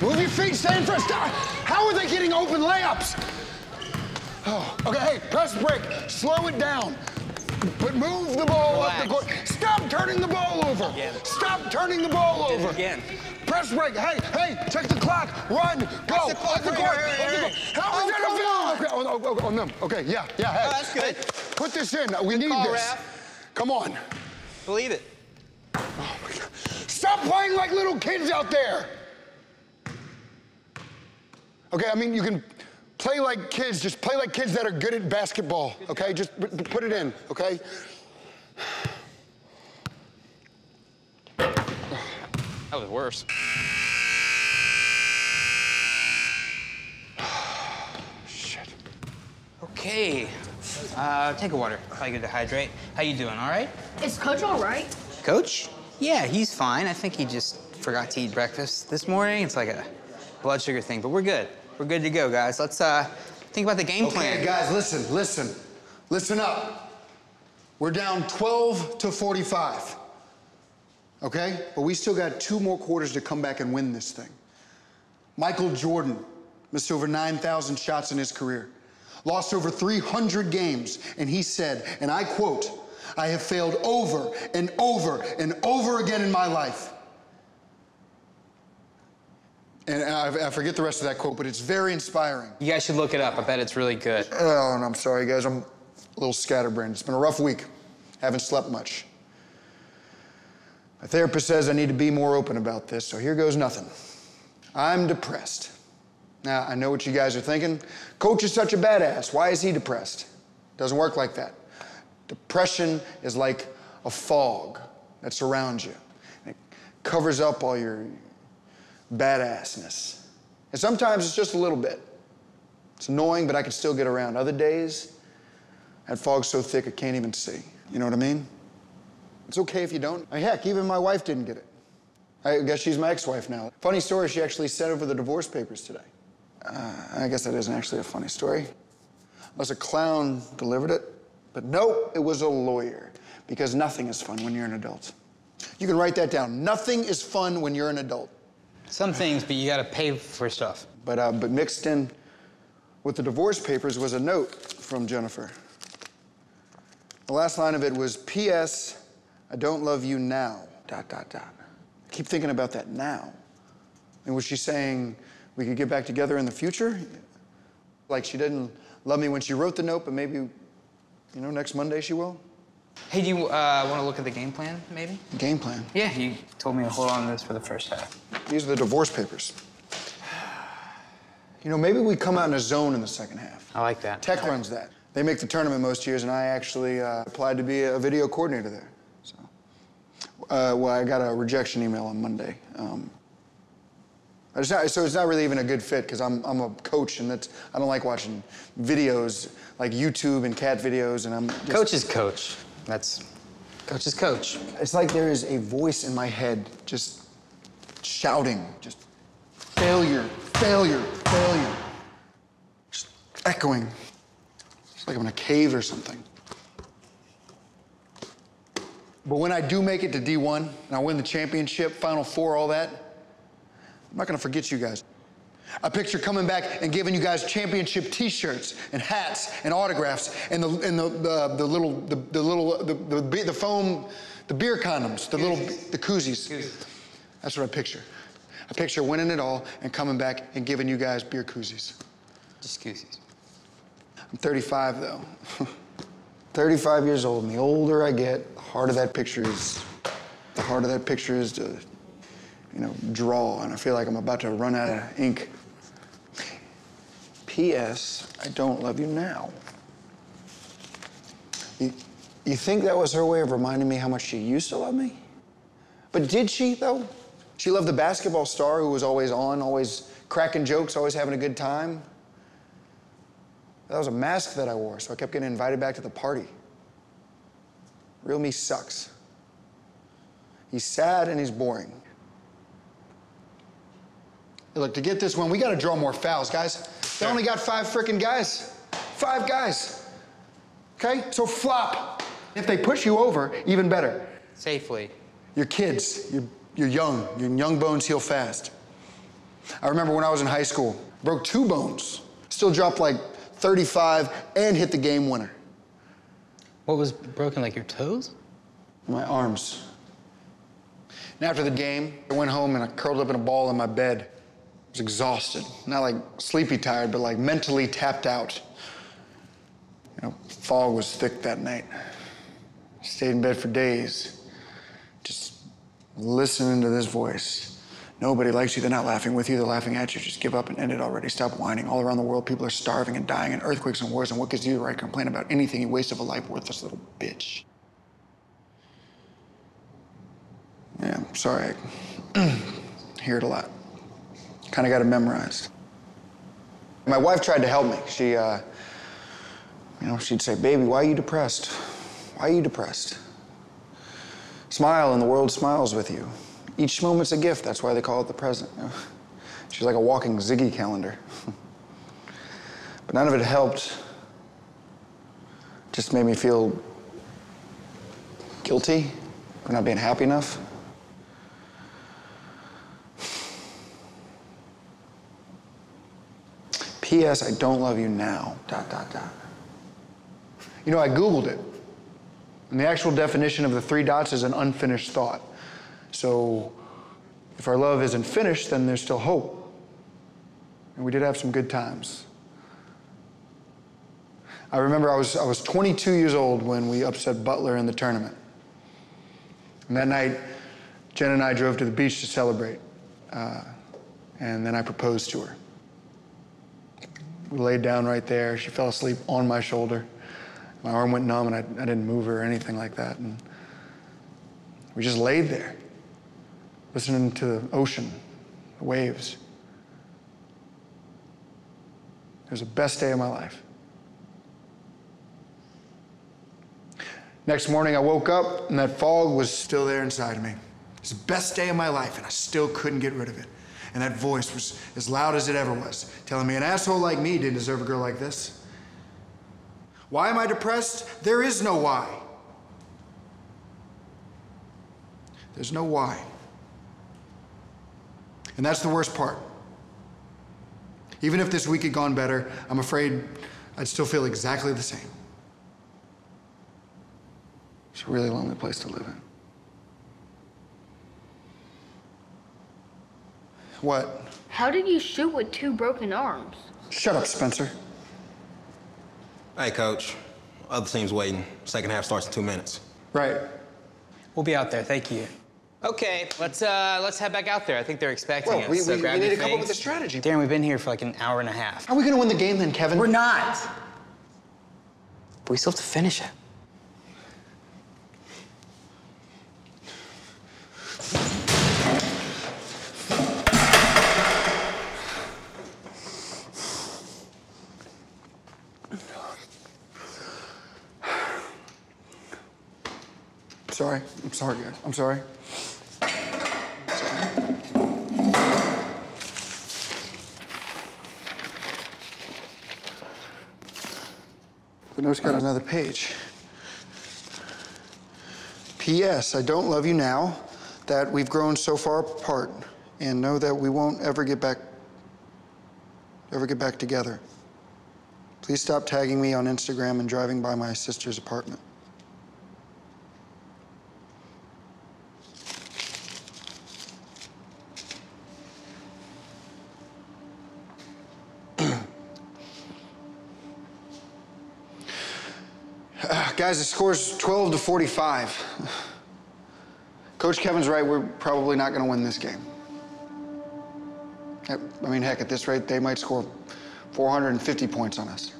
Move your feet, stand for a stop. How are they getting open layups? Oh, okay, hey, press break. Slow it down. But move the ball up the court. Stop turning the ball over. Again. Stop turning the ball Did over. again. Press break. Hey, hey, check the clock. Run. Go. the clock? Up the Hurry, court. hurry, hurry. court. How is Oh, that come a foul? Okay, oh, oh, oh, oh, no. Okay, yeah, yeah, hey. Oh, that's good. Hey, put this in. We need call, this. Raph. Come on. Believe it. Oh, stop playing like little kids out there. Okay, I mean, you can play like kids, just play like kids that are good at basketball, okay? Just p- p- put it in, okay? That was worse. Shit. Okay. Uh, take a water. Probably good to hydrate. How you doing? All right? Is Coach all right? Coach? Yeah, he's fine. I think he just forgot to eat breakfast this morning. It's like a blood sugar thing, but we're good. We're good to go, guys. Let's uh, think about the game Okay, plan. Okay, guys, listen, listen. Listen up. We're down 12 to 45. Okay? But we still got two more quarters to come back and win this thing. Michael Jordan missed over 9,000 shots in his career, lost over 300 games, and he said, and I quote, I have failed over and over and over again in my life. And I, I forget the rest of that quote, but it's very inspiring. You guys should look it up. I bet it's really good. Oh, and I'm sorry, guys. I'm a little scatterbrained. It's been a rough week. Haven't slept much. My therapist says I need to be more open about this, so here goes nothing. I'm depressed. Now, I know what you guys are thinking. Coach is such a badass. Why is he depressed? Doesn't work like that. Depression is like a fog that surrounds you. It covers up all your badassness. And sometimes it's just a little bit. It's annoying, but I can still get around. Other days, that fog's so thick I can't even see. You know what I mean? It's okay if you don't. I mean, heck, even my wife didn't get it. I guess she's my ex-wife now. Funny story, she actually sent over the divorce papers today. Uh, I guess that isn't actually a funny story. Unless a clown delivered it. But nope, it was a lawyer. Because nothing is fun when you're an adult. You can write that down. Nothing is fun when you're an adult. Some things, but you gotta pay for stuff. But, uh, but mixed in with the divorce papers was a note from Jennifer. The last line of it was, P.S. I don't love you now, dot, dot, dot. I keep thinking about that now. And was she saying we could get back together in the future? Like she didn't love me when she wrote the note, but maybe, you know, next Monday she will? Hey, do you uh, want to look at the game plan, maybe? Game plan. Yeah, you told me to hold on to this for the first half. These are the divorce papers. You know, maybe we come out in a zone in the second half. I like that. Tech runs that. They make the tournament most years, and I actually uh, applied to be a video coordinator there. So, uh, well, I got a rejection email on Monday. Um, it's not, so it's not really even a good fit because I'm, I'm a coach, and that's I don't like watching videos like YouTube and cat videos, and I'm just, Coach is coach. That's coach is coach. It's like there is a voice in my head just shouting, just failure, failure, failure. Just echoing. It's like I'm in a cave or something. But when I do make it to D1 and I win the championship, Final Four, all that, I'm not gonna forget you guys. I picture coming back and giving you guys championship T-shirts and hats and autographs and the and the the, the little the, the little the, the the foam the beer condoms the little the koozies. That's what I picture. I picture winning it all and coming back and giving you guys beer koozies. Just koozies. I'm 35 though. 35 years old, and the older I get, the harder that picture is. The harder that picture is to, you know, draw, and I feel like I'm about to run out of ink. P.S. I don't love you now. You, you think that was her way of reminding me how much she used to love me? But did she, though? She loved the basketball star who was always on, always cracking jokes, always having a good time. That was a mask that I wore, so I kept getting invited back to the party. Real me sucks. He's sad and he's boring. Hey, look, to get this one, we gotta draw more fouls, guys. They only got five freaking guys. Five guys. Okay? So flop. If they push you over, even better. Safely. You're kids. You're, you're young. Your young bones heal fast. I remember when I was in high school, broke two bones, still dropped like 35 and hit the game winner. What was broken, like your toes? My arms. And after the game, I went home and I curled up in a ball in my bed. I was exhausted. Not like sleepy tired, but like mentally tapped out. You know, fog was thick that night. I Stayed in bed for days, just listening to this voice. Nobody likes you. They're not laughing with you. They're laughing at you. Just give up and end it already. Stop whining. All around the world, people are starving and dying, and earthquakes and wars. And what gives you the right to complain about anything? You waste of a life, worthless little bitch. Yeah, sorry. I hear it a lot. Kind of got it memorized. My wife tried to help me. She, uh, you know, she'd say, "Baby, why are you depressed? Why are you depressed? Smile, and the world smiles with you. Each moment's a gift. That's why they call it the present." She's like a walking Ziggy calendar. but none of it helped. Just made me feel guilty for not being happy enough. P.S. I don't love you now. Dot, dot, dot. You know, I Googled it. And the actual definition of the three dots is an unfinished thought. So if our love isn't finished, then there's still hope. And we did have some good times. I remember I was, I was 22 years old when we upset Butler in the tournament. And that night, Jen and I drove to the beach to celebrate. Uh, and then I proposed to her. We laid down right there. She fell asleep on my shoulder. My arm went numb and I, I didn't move her or anything like that. And we just laid there, listening to the ocean, the waves. It was the best day of my life. Next morning, I woke up and that fog was still there inside of me. It was the best day of my life, and I still couldn't get rid of it. And that voice was as loud as it ever was, telling me an asshole like me didn't deserve a girl like this. Why am I depressed? There is no why. There's no why. And that's the worst part. Even if this week had gone better, I'm afraid I'd still feel exactly the same. It's a really lonely place to live in. What? How did you shoot with two broken arms? Shut up, Spencer. Hey, coach. Other team's waiting. Second half starts in two minutes. Right. We'll be out there. Thank you. Okay, let's uh, let's head back out there. I think they're expecting Well, us. we, so we, grab we need to come up with a strategy. Darren, we've been here for like an hour and a half. How Are we going to win the game then, Kevin? We're not. But we still have to finish it. Sorry. I'm sorry, guys. I'm sorry. The note's got another page. P.S. I don't love you now that we've grown so far apart and know that we won't ever get back ever get back together. Please stop tagging me on Instagram and driving by my sister's apartment. Guys, the score's 12 to 45. Coach Kevin's right, we're probably not going to win this game. I mean, heck, at this rate, they might score 450 points on us.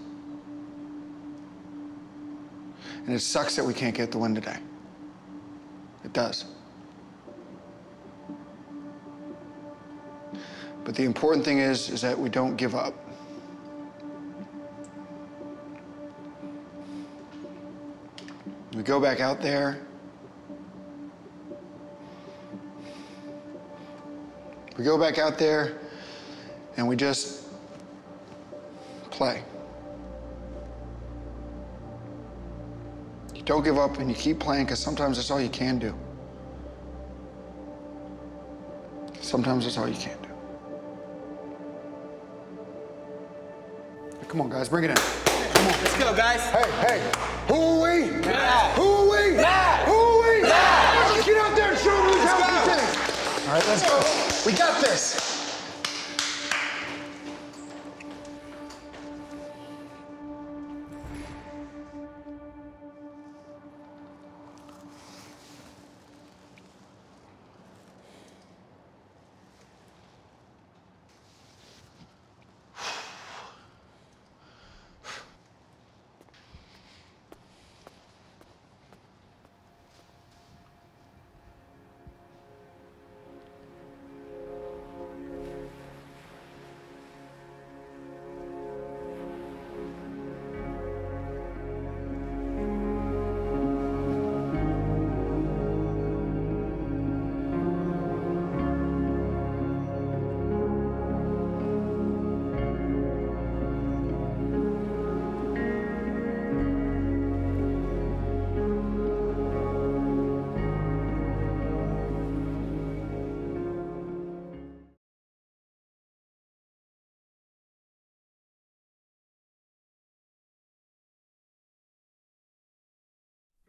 And it sucks that we can't get the win today. It does. But the important thing is, is that we don't give up. we go back out there. We go back out there and we just play. You don't give up and you keep playing because sometimes that's all you can do. Sometimes that's all you can do. Come on, guys, bring it in. Let's go, guys. Hey, hey, who are we? Matt. Who are we? Matt. Who are we? Matt. Get out there and show them who's house this is. All right, let's go. We got this.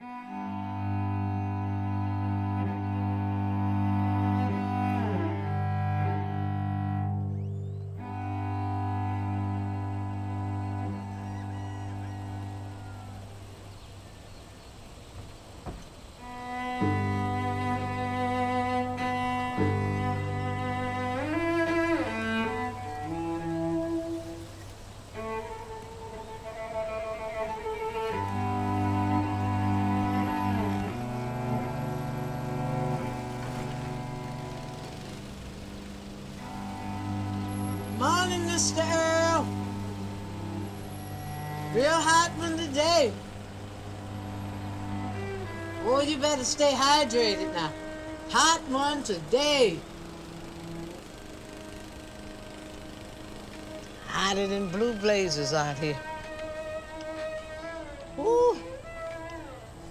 Morning, Mr. Earl. Real hot one today. Boy, you better stay hydrated now. Hot one today. Hotter than blue blazers out here. Ooh,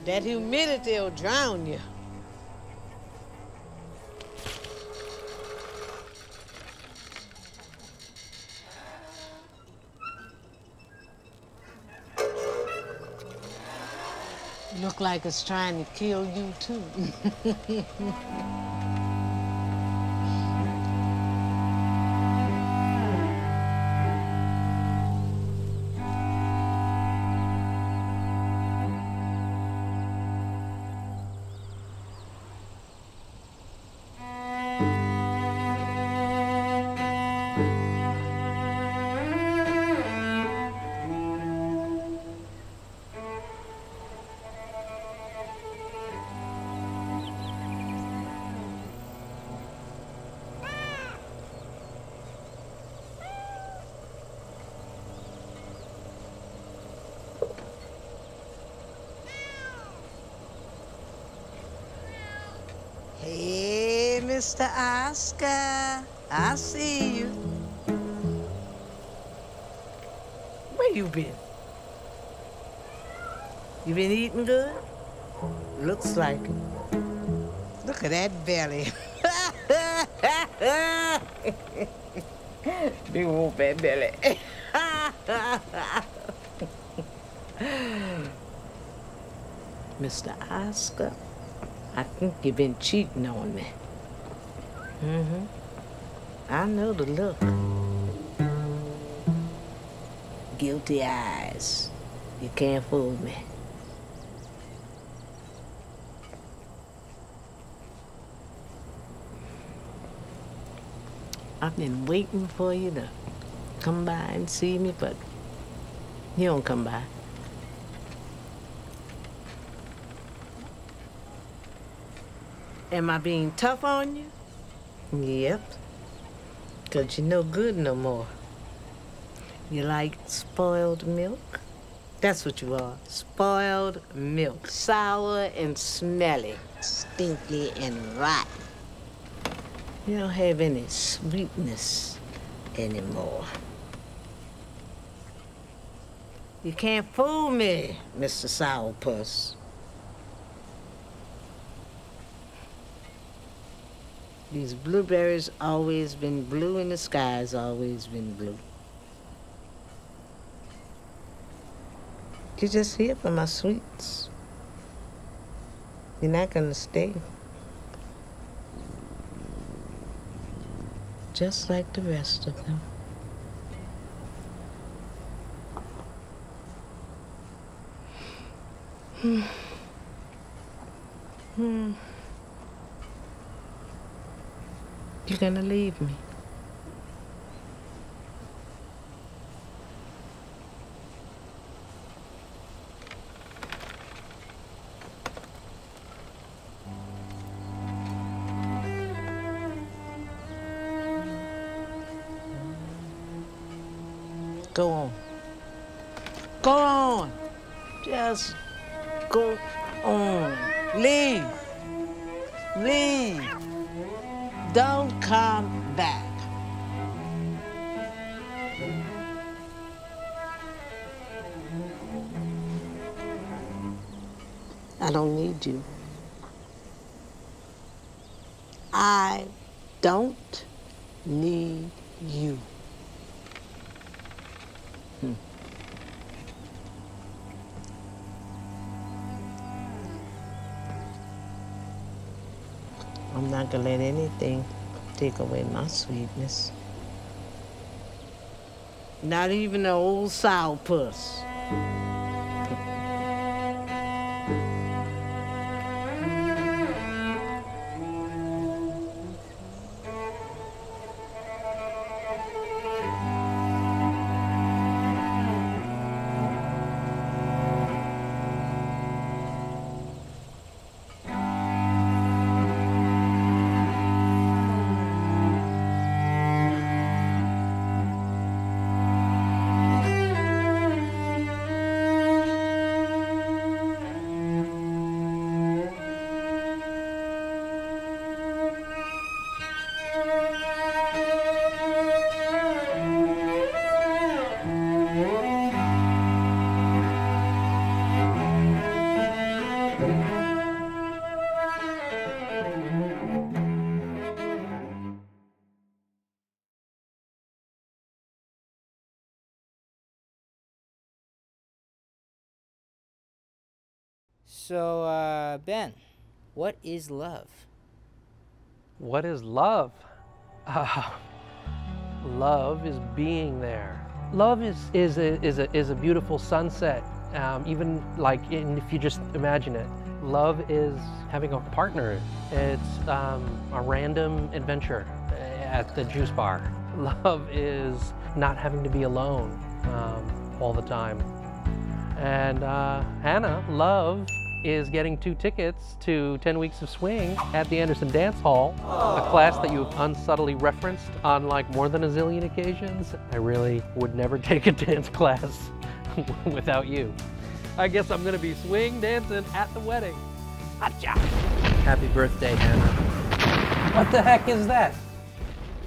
that humidity will drown you. Look like it's trying to kill you too. Mr. Oscar. Uh, I see you. Where you been? You been eating good? Looks like it. Look at that belly. Big old fat belly. Mr. Oscar. I think you've been cheating on me. Mm-hmm. I know the look. Guilty eyes. You can't fool me. I've been waiting for you to come by and see me, but you don't come by. Am I being tough on you? Yep. Cause you're no good no more. You like spoiled milk? That's what you are. Spoiled milk. Sour and smelly. Stinky and rotten. You don't have any sweetness anymore. You can't fool me, Mr. Sourpuss. These blueberries always been blue and the sky's always been blue. You're just here for my sweets. You're not gonna stay. Just like the rest of them. Hmm. Hmm. You're gonna need you. Hmm. I'm not gonna let anything take away my sweetness. Not even the old sourpuss. Love? What is love? Uh, love is being there. Love is, is, a, is, a, is a beautiful sunset, um, even like in, if you just imagine it. Love is having a partner. It's um, a random adventure at the juice bar. Love is not having to be alone um, all the time. And uh, Hannah, love is getting two tickets to 10 Weeks of Swing at the Anderson Dance Hall, a class that you've unsubtly referenced on like more than a zillion occasions. I really would never take a dance class without you. I guess I'm gonna be swing dancing at the wedding. Gotcha. Happy birthday, Hannah. What the heck is that?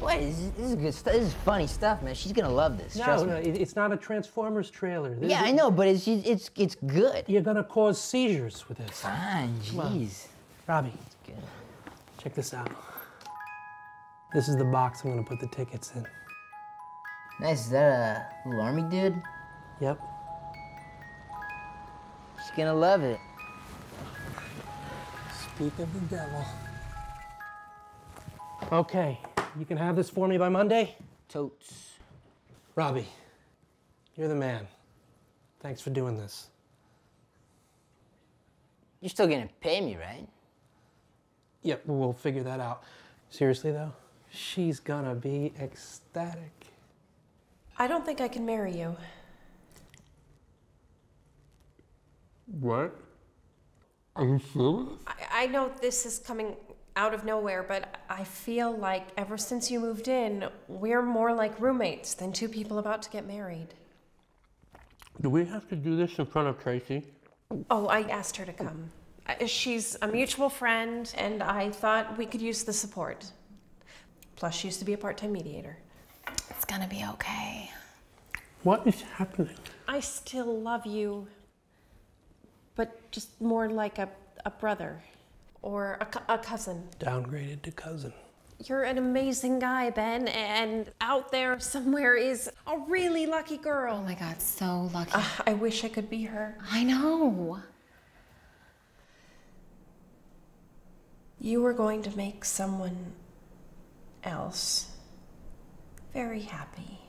What is this is good stuff. This is funny stuff, man. She's gonna love this. No, no, it- it's not a Transformers trailer. This Yeah, is- I know, but it's it's it's good. You're gonna cause seizures with this. Fine, jeez. Robbie, Good. check this out. This is the box I'm gonna put the tickets in. Nice. Is that a little army dude? Yep. She's gonna love it. Speak of the devil. Okay, you can have this for me by Monday? Totes. Robbie, you're the man. Thanks for doing this. You're still gonna pay me, right? Yep, we'll figure that out. Seriously though, she's gonna be ecstatic. I don't think I can marry you. What? Are you serious? I, I know this is coming out of nowhere, but I feel like ever since you moved in, we're more like roommates than two people about to get married. Do we have to do this in front of Tracy? Oh, I asked her to come. Uh, She's a mutual friend, and I thought we could use the support. Plus, she used to be a part time mediator. It's gonna be okay. What is happening? I still love you, but just more like a, a brother or a, cou- a cousin. Downgraded to cousin. You're an amazing guy, Ben, and out there somewhere is a really lucky girl. Oh my God, so lucky. Ah, I wish I could be her. I know. You were going to make someone else very happy.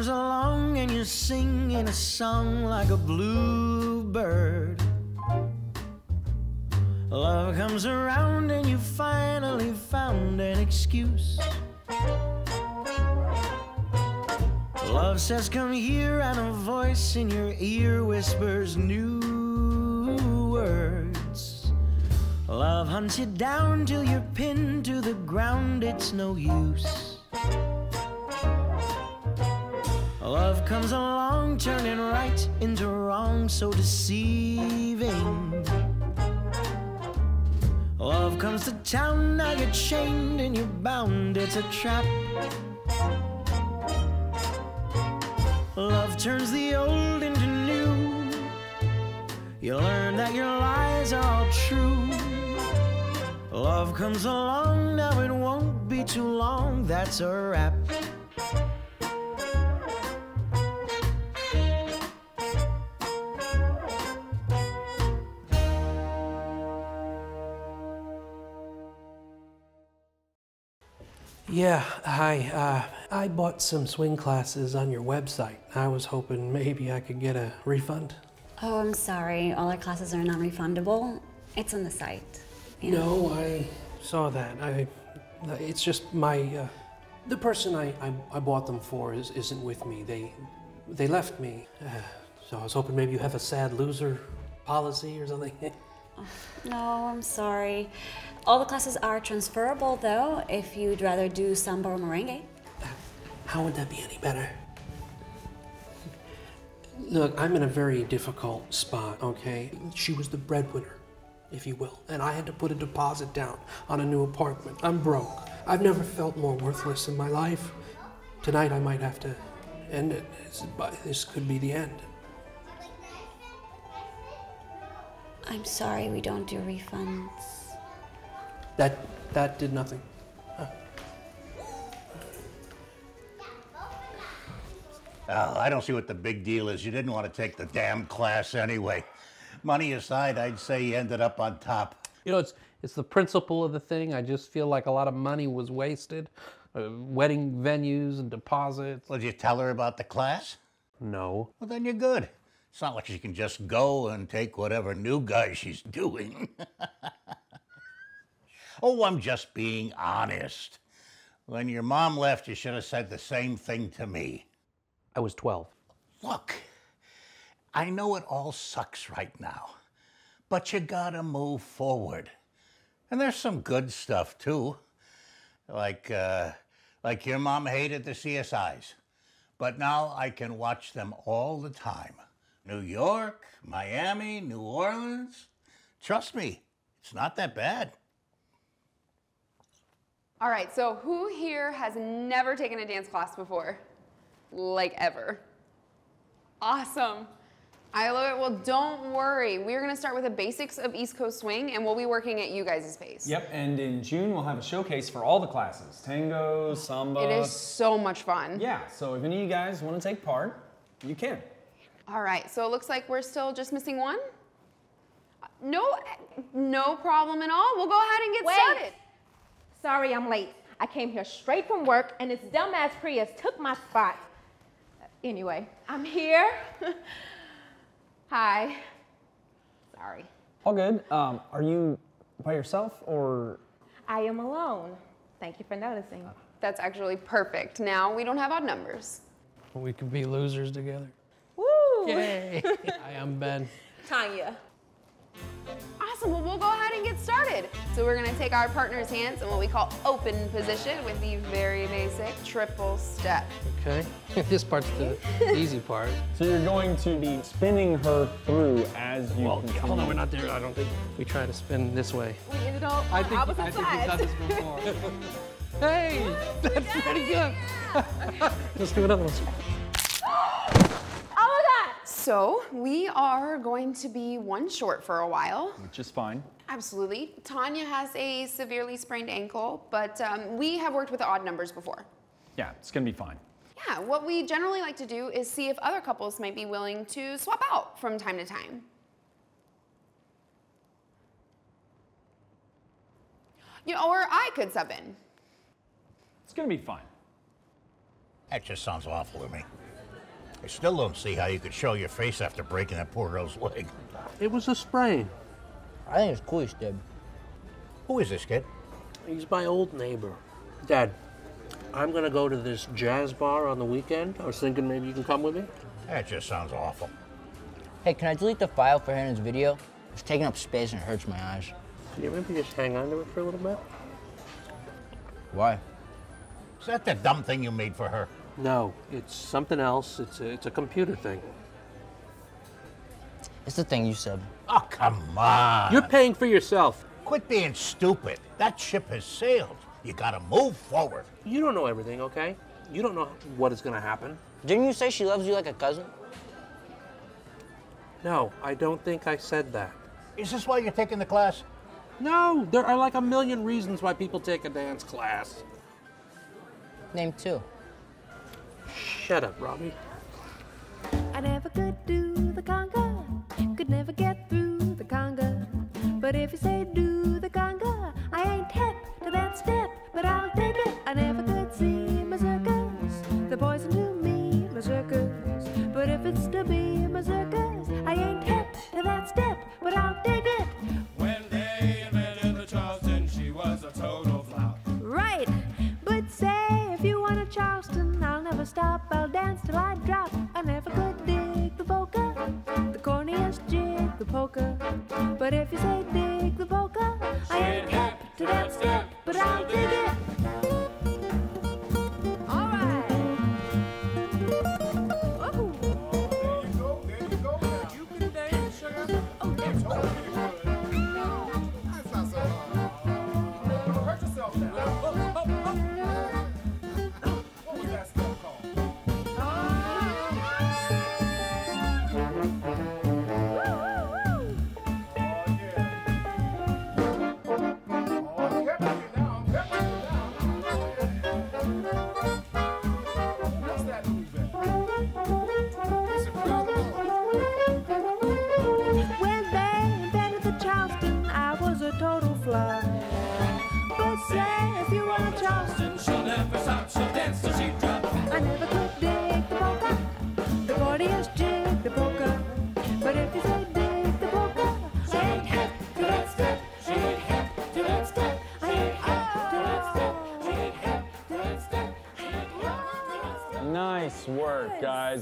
Comes along and you're singing a song like a bluebird. Love comes around and you finally found an excuse. Love says, Come here, and a voice in your ear whispers new words. Love hunts you down till you're pinned to the ground, it's no use. Love comes along, turning right into wrong, so deceiving. Love comes to town, now you're chained and you're bound, it's a trap. Love turns the old into new. You learn that your lies are all true. Love comes along, now it won't be too long, that's a wrap. Yeah, hi. Uh, I bought some swing classes on your website. I was hoping maybe I could get a refund. Oh, I'm sorry. All our classes are non-refundable. It's on the site. Yeah. No, I saw that. I. It's just my. Uh, the person I, I, I bought them for is, isn't with me. They they left me. Uh, so I was hoping maybe you have a sad loser policy or something. No, I'm sorry. All the classes are transferable, though, if you'd rather do samba or merengue. How would that be any better? Look, I'm in a very difficult spot, okay? She was the breadwinner, if you will, and I had to put a deposit down on a new apartment. I'm broke. I've never felt more worthless in my life. Tonight I might have to end it. This could be the end. I'm sorry, we don't do refunds. That that did nothing. Oh, I don't see what the big deal is. You didn't want to take the damn class anyway. Money aside, I'd say you ended up on top. You know, it's it's the principle of the thing. I just feel like a lot of money was wasted. Uh, wedding venues and deposits. Well, did you tell her about the class? No. Well, then you're good. It's not like she can just go and take whatever new guy she's doing. oh, I'm just being honest. When your mom left, you should have said the same thing to me. I was 12. Look, I know it all sucks right now, but you gotta move forward. And there's some good stuff too. Like, uh, like your mom hated the CSIs, but now I can watch them all the time. New York, Miami, New Orleans. Trust me, it's not that bad. All right, so who here has never taken a dance class before? Like ever? Awesome. I love it. Well, don't worry. We're going to start with the basics of East Coast Swing, and we'll be working at you guys' pace. Yep, and in June we'll have a showcase for all the classes tango, samba. It is so much fun. Yeah, so if any of you guys want to take part, you can. All right, so it looks like we're still just missing one. No, no problem at all. We'll go ahead and get Wait. started. Sorry I'm late. I came here straight from work and this dumbass Prius took my spot. Anyway, I'm here. Hi. Sorry. All good. Um, are you by yourself or? I am alone. Thank you for noticing. That's actually perfect. Now we don't have odd numbers. We could be losers together. Woo! Yay! Hi, I'm Ben. Tanya. Awesome, well, we'll go ahead and get started. So we're gonna take our partner's hands in what we call open position with the very basic triple step. Okay. this part's the easy part. So you're going to be spinning her through as you. Well, continue. hold on, we're not there. I don't think we try to spin this way. We ended up I think, opposite I think we've done this before. Hey, that's pretty good. Let's do another one. Oh! My god! So, we are going to be one short for a while. Which is fine. Absolutely. Tanya has a severely sprained ankle, but um, we have worked with odd numbers before. Yeah, it's gonna be fine. Yeah, what we generally like to do is see if other couples might be willing to swap out from time to time. You know, or I could sub in. It's gonna be fine. That just sounds awful to me. I still don't see how you could show your face after breaking that poor girl's leg. It was a sprain. I think it's cool, Deb. Who is this kid? He's my old neighbor. Dad, I'm gonna go to this jazz bar on the weekend. I was thinking maybe you can come with me. That just sounds awful. Hey, can I delete the file for Hannah's video? It's taking up space and it hurts my eyes. Can you maybe just hang on to it for a little bit? Why? Is that the dumb thing you made for her? No, it's something else. It's a, it's a computer thing. It's the thing you said. Oh, come on. You're paying for yourself. Quit being stupid. That ship has sailed. You gotta move forward. You don't know everything, okay? You don't know what is gonna happen. Didn't you say she loves you like a cousin? No, I don't think I said that. Is this why you're taking the class? No, there are like a million reasons why people take a dance class. Name two. Shut up, Robbie. I never could do the conga, could never get through the conga. But if you say do the conga, I ain't hip to that step, but I'll take it. I never could see mazurkas, the poison to me, mazurkas. But if it's to be mazurkas, I ain't hip to that step, but I'll take it. Polka. But if you say dig the polka, I ain't hip to that step, but I'll dig it.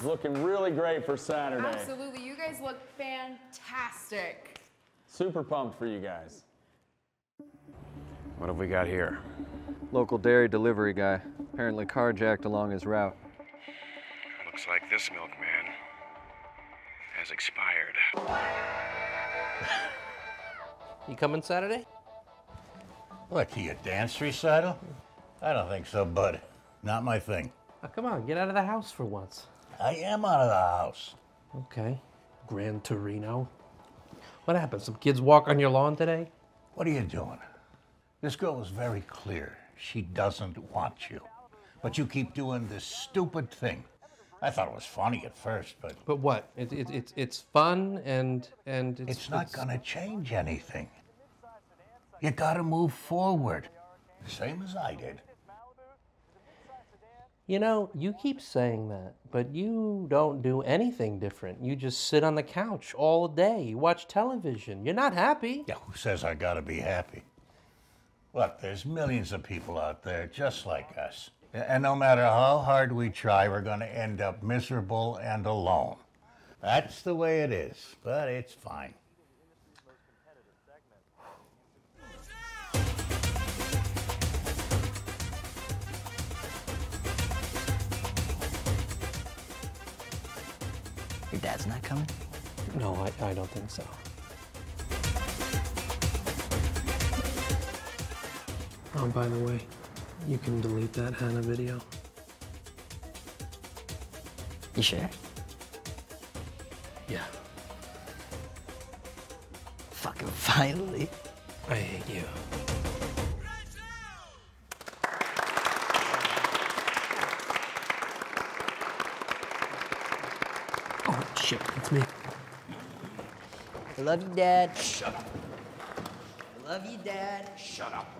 Looking really great for Saturday. Absolutely. You guys look fantastic. Super pumped for you guys. What have we got here? Local dairy delivery guy, apparently carjacked along his route. Looks like this milkman has expired. You coming Saturday? What, to your dance recital? I don't think so, bud. Not my thing. Oh, come on, get out of the house for once. I am out of the house. Okay. Gran Torino. What happened? Some kids walk on your lawn today? What are you doing? This girl is very clear. She doesn't want you. But you keep doing this stupid thing. I thought it was funny at first, but But what? It, it, it's it's fun and and it's, it's not gonna change anything. You gotta move forward. Same as I did. You know, you keep saying that, but you don't do anything different. You just sit on the couch all day, you watch television. You're not happy. Yeah, who says I gotta be happy? Look, there's millions of people out there just like us. And no matter how hard we try, we're gonna end up miserable and alone. That's the way it is, but it's fine. Your dad's not coming? No, I, I don't think so. Oh, by the way, You can delete that Hannah video. You sure? Yeah. Fucking finally. I hate you. Shit, it's me. I love you, Dad. Shut up. I love you, Dad. Shut up.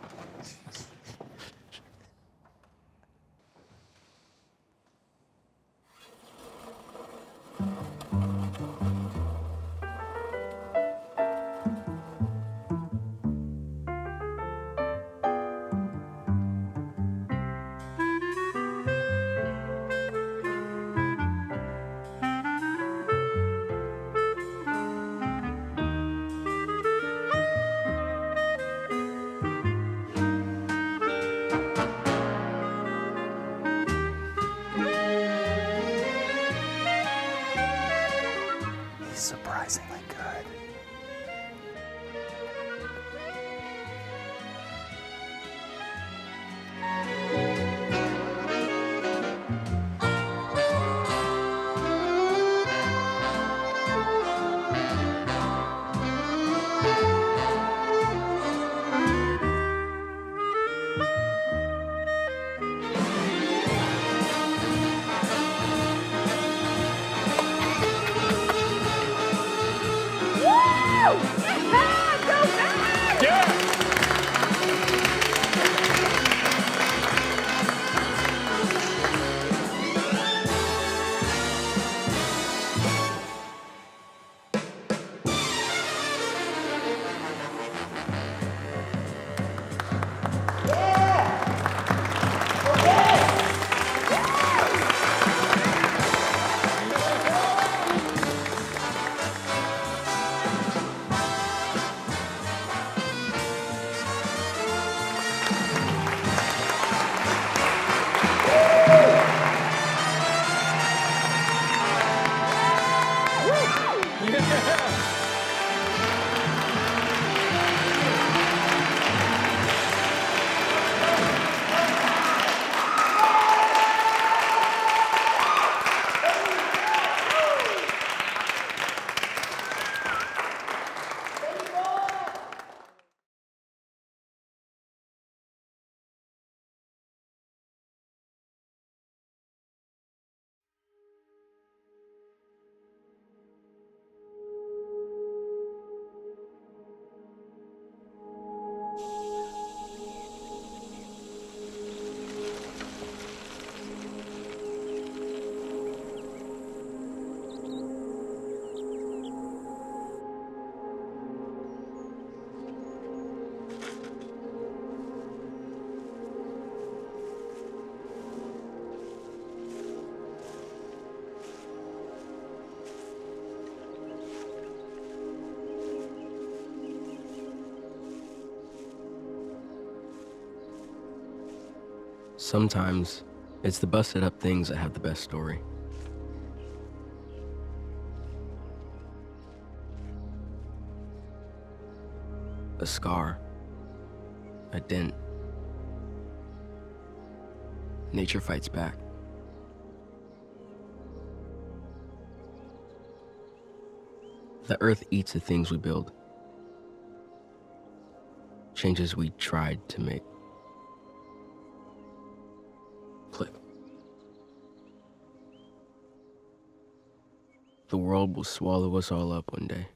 Sometimes it's the busted up things that have the best story. A scar, a dent. Nature fights back. The earth eats the things we build, changes we tried to make. Will swallow us all up one day.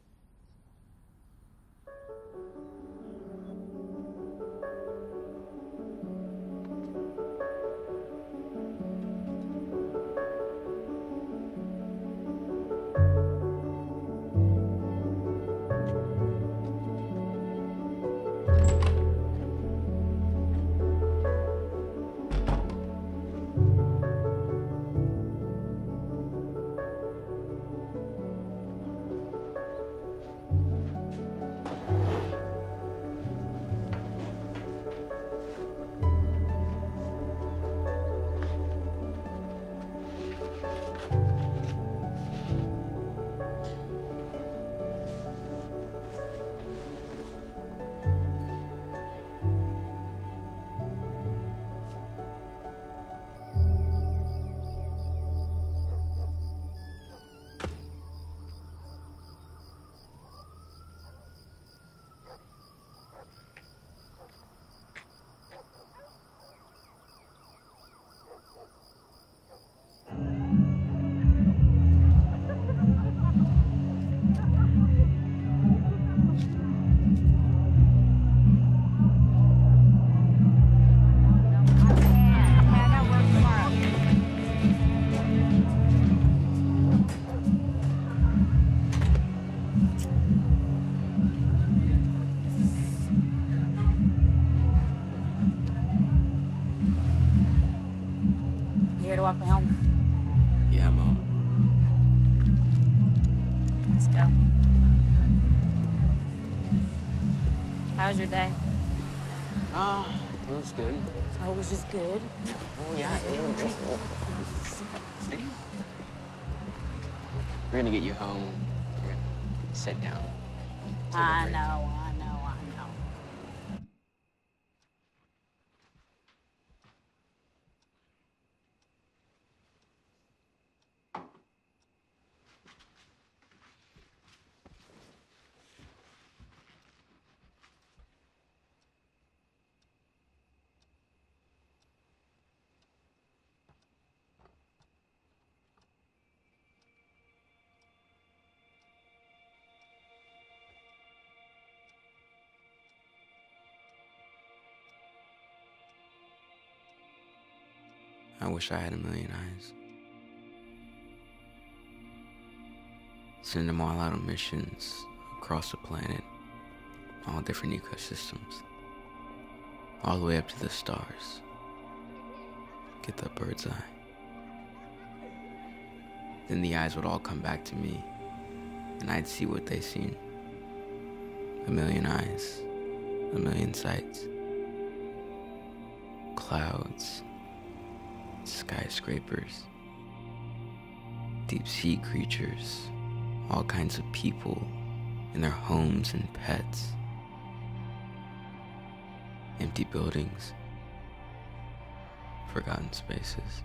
Was just good. Oh, yeah. We're gonna get you home. We're gonna sit down. I wish I had a million eyes. Send them all out on missions across the planet, all different ecosystems, all the way up to the stars. Get that bird's eye. Then the eyes would all come back to me, and I'd see what they seen. A million eyes, a million sights, clouds, skyscrapers, deep sea creatures, all kinds of people in their homes and pets, empty buildings, forgotten spaces.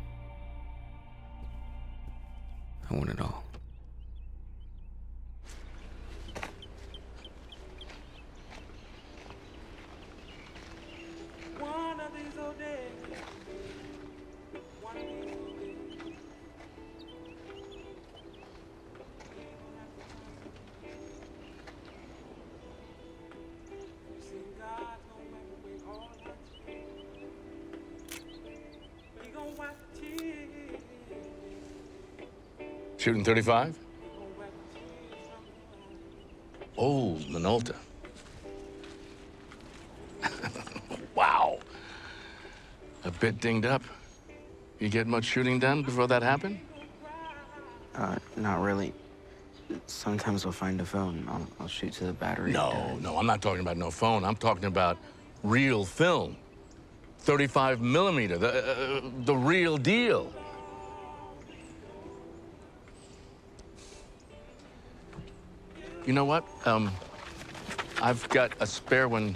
I want it all. 1935? Old Minolta. wow. A bit dinged up. You get much shooting done before that happened? Uh, not really. Sometimes we'll find a phone. I'll, I'll shoot to the battery. No, no, I'm not talking about no phone. I'm talking about real film. 35 millimeter, the, uh, uh the real deal. You know what? Um, I've got a spare one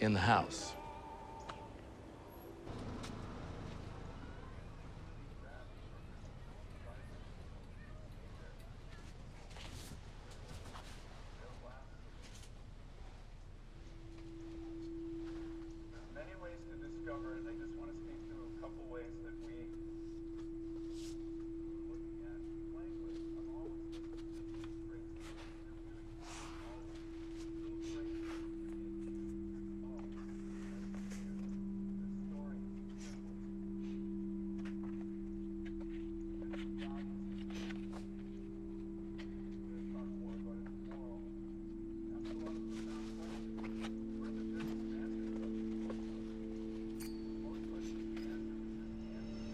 in the house. many ways to discover it. I just want to speak to a couple ways that we looking at playing with. I'm always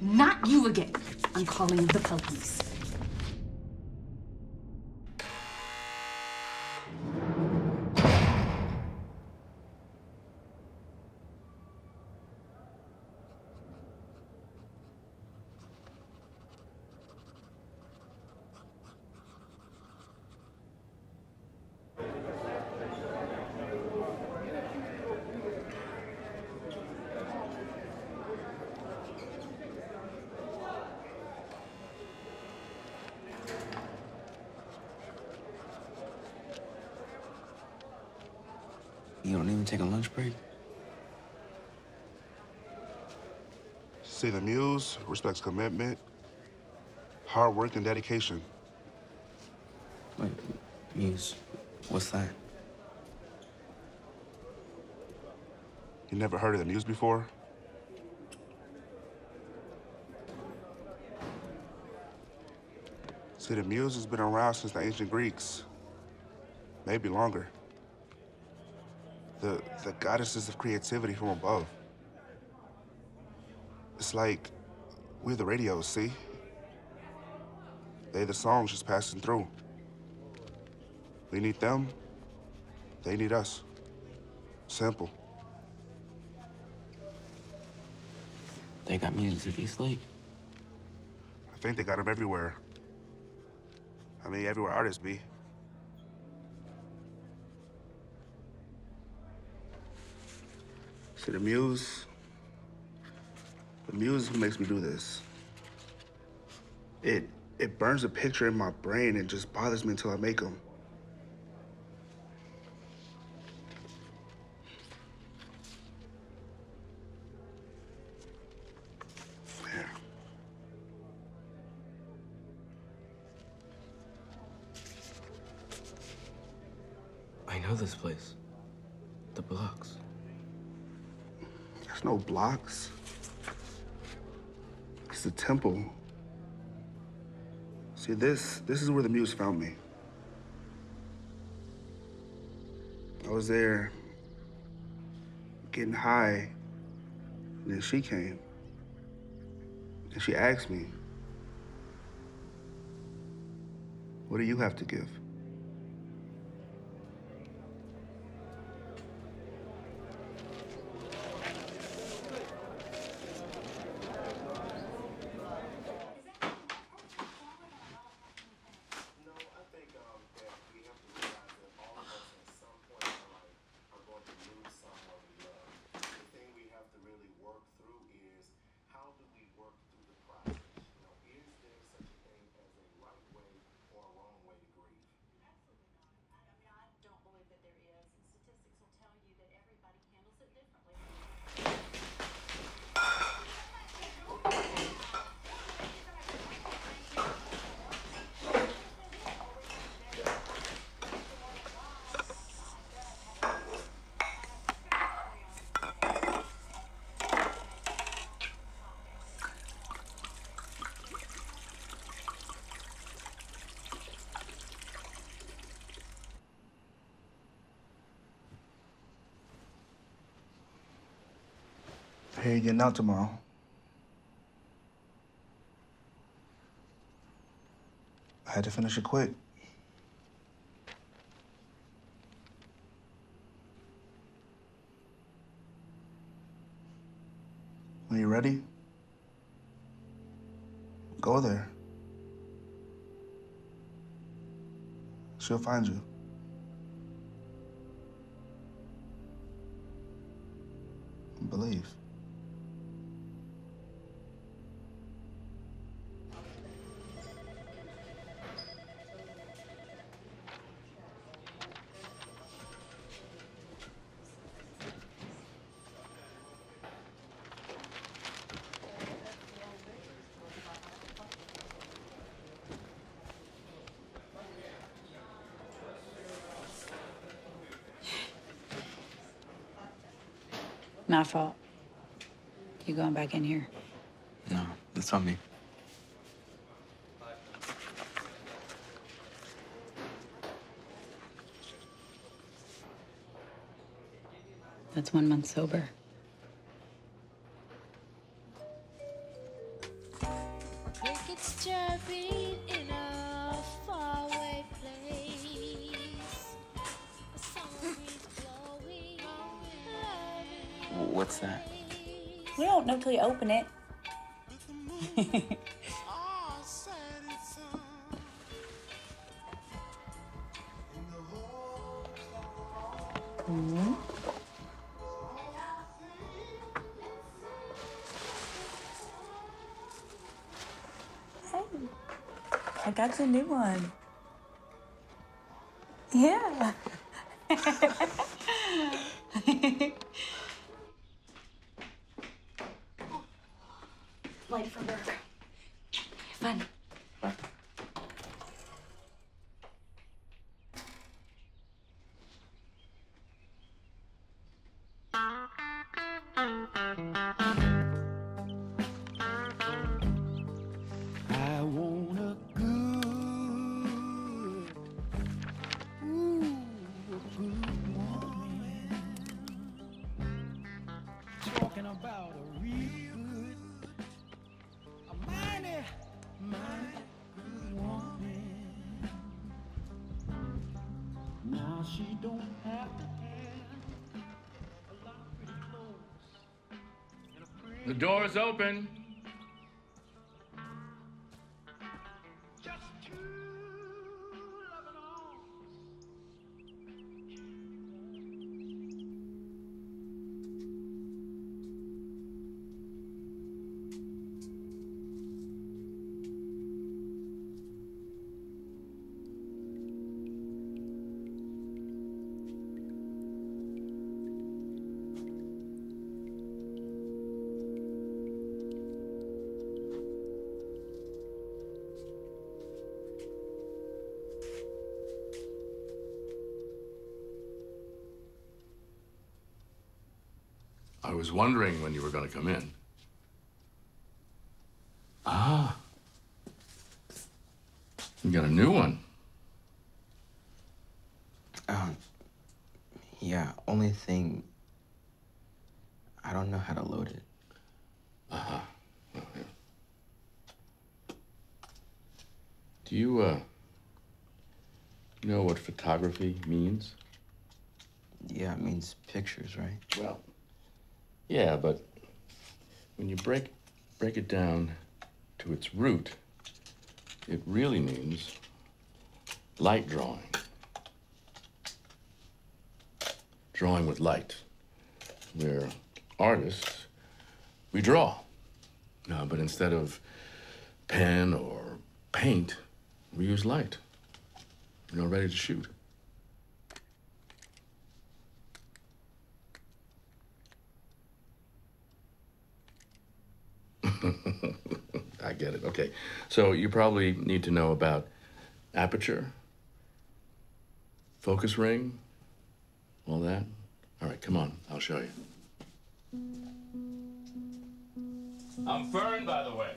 Not you again. I'm calling the police. You don't even take a lunch break? See, the muse respects commitment, hard work, and dedication. Wait, Muse, what's that? You never heard of the muse before? See, the muse has been around since the ancient Greeks, maybe longer. The, the goddesses of creativity from above. It's like we're the radios, see? They the songs just passing through. We need them. They need us. Simple. They got music at East Lake. I think they got them everywhere. I mean, everywhere artists be. See, the muse, the muse makes me do this. It it burns a picture in my brain and just bothers me until I make them. I know this place. The blocks. No blocks. It's a temple. See, this this is where the muse found me. I was there getting high, and then she came. And she asked me, What do you have to give? You out tomorrow? I had to finish it quick. When you ready, go there. She'll find you. Believe. My fault. You going back in here? No, that's on me. That's one month sober. You a new one. Yeah. The door's open. Wondering when you were going to come in. Ah. You got a new one. Um, yeah, only thing, I don't know how to load it. Uh-huh. Oh. Do you, uh, know what photography means? Yeah, it means pictures, right? Well, yeah, but when you break break it down to its root, it really means light drawing. Drawing with light. We're artists, we draw. No, but instead of pen or paint, we use light. You know, ready to shoot. I get it. Okay. So you probably need to know about aperture, focus ring, all that. All right, come on. I'll show you. I'm Fern, by the way.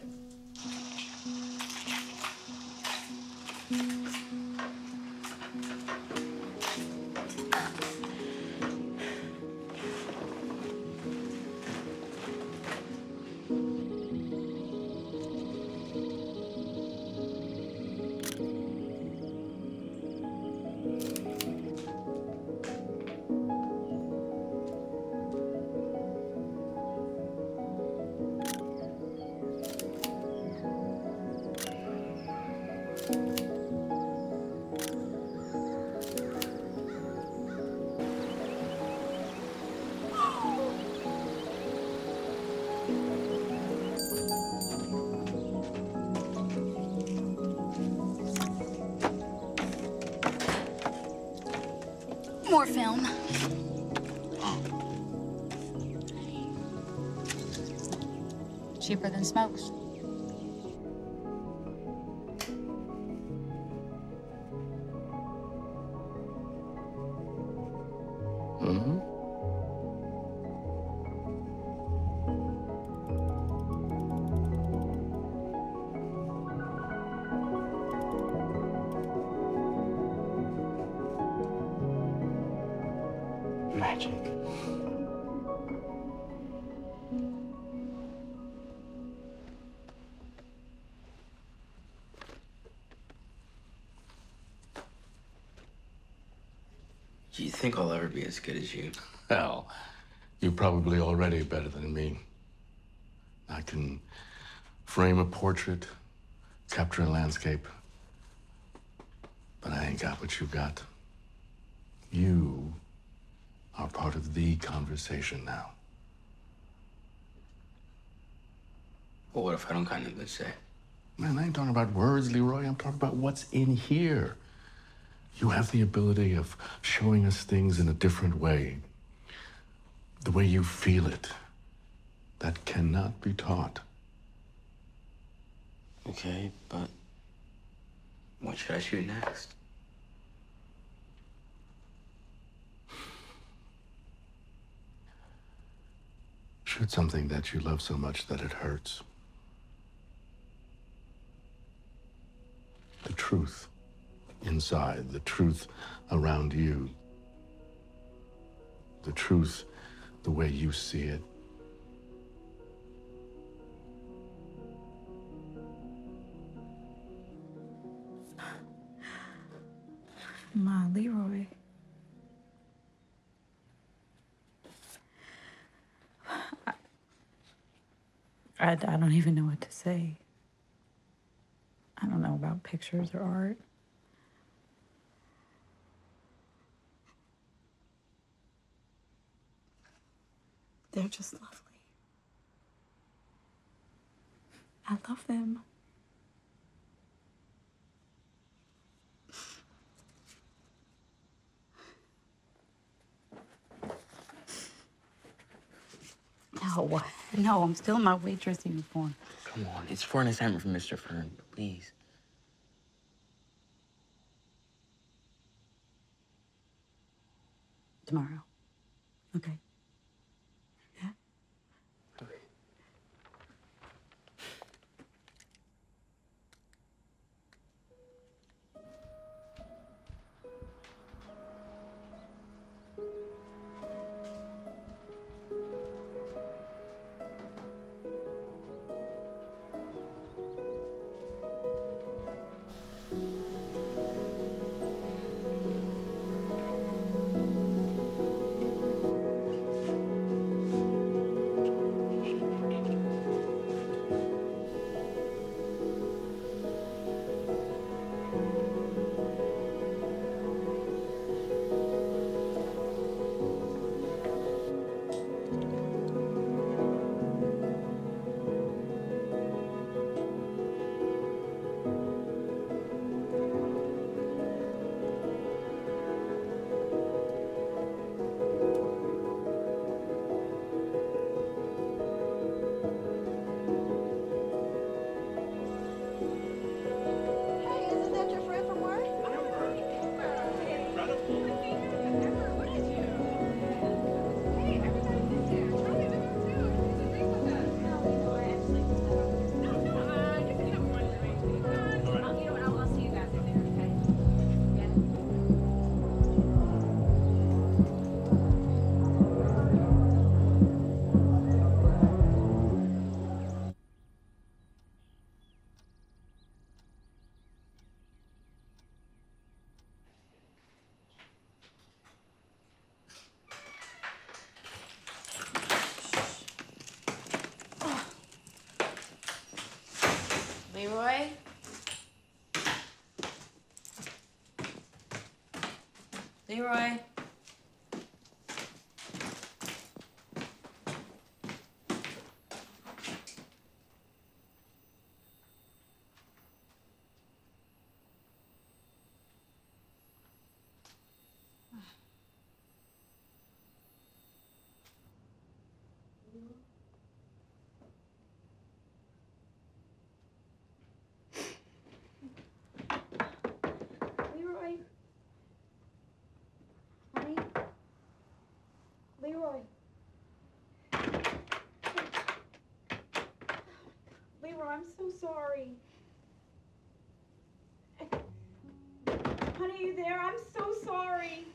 Mm-hmm. Think I'll ever be as good as you? Hell, you're probably already better than me. I can frame a portrait, capture a landscape, but I ain't got what you got. You are part of the conversation now. Well, what if I don't nothing to say? Man, I ain't talking about words, Leroy. I'm talking about what's in here. You have the ability of showing us things in a different way. The way you feel it. That cannot be taught. Okay, but what should I shoot next? Shoot something that you love so much that it hurts. The truth inside, the truth around you, the truth the way you see it. My Leroy. I, I, I, don't even know what to say. I don't know about pictures or art. They're just lovely. I love them. No, no, I'm still in my waitress uniform. Come on, it's for an assignment from Mr. Fern, please. Tomorrow. Okay. Leroy? Leroy. Honey. Leroy. Leroy, I'm so sorry. Honey, you there? I'm so sorry.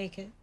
Take it.